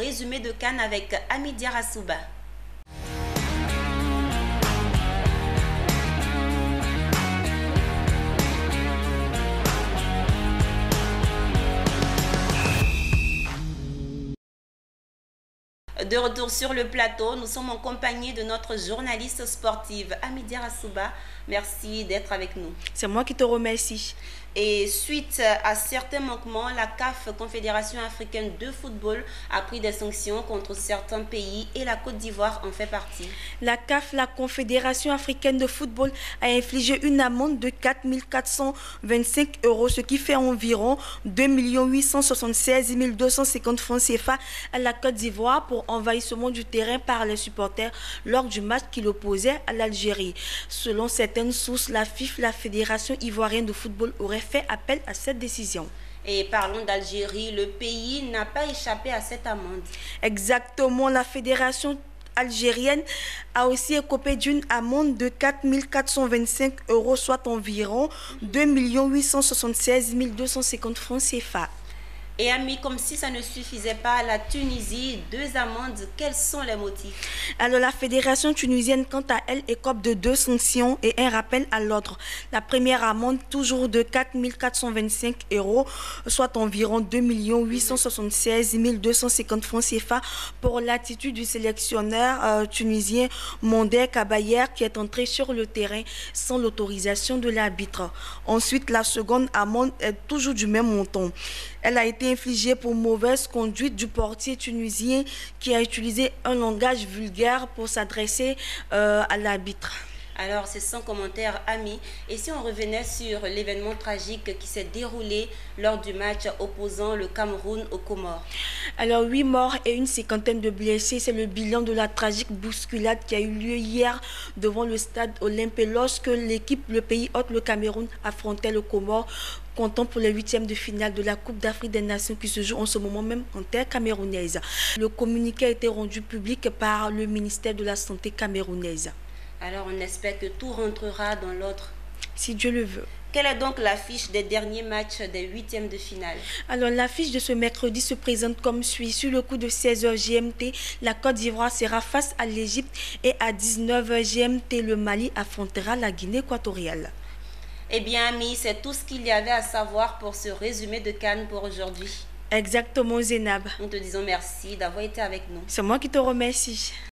résumé de Cannes avec Amidia Rassouba. De retour sur le plateau, nous sommes en compagnie de notre journaliste sportive Amidia Rassouba. Merci d'être avec nous. C'est moi qui te remercie. Et suite à certains manquements, la CAF, Confédération africaine de football, a pris des sanctions contre certains pays et la Côte d'Ivoire en fait partie. La CAF, la Confédération africaine de football, a infligé une amende de 4 425 euros, ce qui fait environ 2 876 250 francs CFA à la Côte d'Ivoire pour envahissement du terrain par les supporters lors du match qui l'opposait à l'Algérie. Selon certaines sources, la FIF, la Fédération ivoirienne de football, aurait fait appel à cette décision. Et parlons d'Algérie, le pays n'a pas échappé à cette amende. Exactement, la fédération algérienne a aussi écopé d'une amende de 4 425 euros, soit environ 2 876 250 francs CFA. Et amis, comme si ça ne suffisait pas, la Tunisie, deux amendes, quels sont les motifs? Alors la fédération tunisienne, quant à elle, écope de deux sanctions et un rappel à l'ordre. La première amende, toujours de 4 425 euros, soit environ 2 876 250 francs CFA pour l'attitude du sélectionneur euh, tunisien Mondé Kabayer qui est entré sur le terrain sans l'autorisation de l'arbitre. Ensuite, la seconde amende est toujours du même montant. Elle a été infligée pour mauvaise conduite du portier tunisien qui a utilisé un langage vulgaire pour s'adresser euh, à l'arbitre. Alors, c'est sans commentaire, amis. Et si on revenait sur l'événement tragique qui s'est déroulé lors du match opposant le Cameroun aux Comores? Alors, huit morts et une cinquantaine de blessés, c'est le bilan de la tragique bousculade qui a eu lieu hier devant le stade Olympé lorsque l'équipe, le pays hôte, le Cameroun, affrontait le Comores comptant pour les huitièmes de finale de la Coupe d'Afrique des Nations qui se joue en ce moment même en terre camerounaise. Le communiqué a été rendu public par le ministère de la Santé camerounaise. Alors on espère que tout rentrera dans l'ordre. Si Dieu le veut. Quelle est donc l'affiche des derniers matchs des huitièmes de finale? Alors l'affiche de ce mercredi se présente comme suit. Sur le coup de 16h GMT, la Côte d'Ivoire sera face à l'Égypte et à 19h GMT, le Mali affrontera la Guinée équatoriale. Eh bien, amis, c'est tout ce qu'il y avait à savoir pour ce résumé de Cannes pour aujourd'hui. Exactement, Zénab. Nous te disons merci d'avoir été avec nous. C'est moi qui te remercie.